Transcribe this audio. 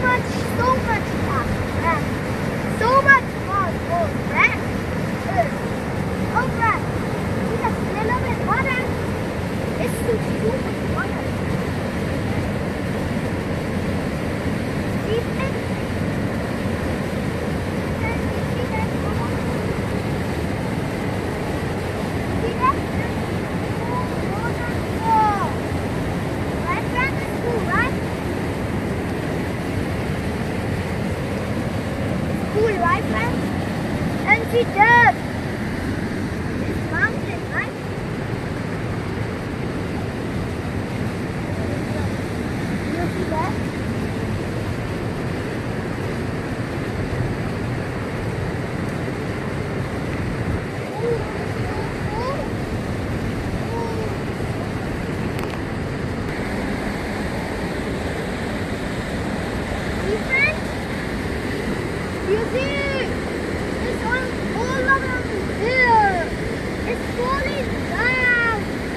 much, so much, uh, so much. mountain, right? You see that? You see?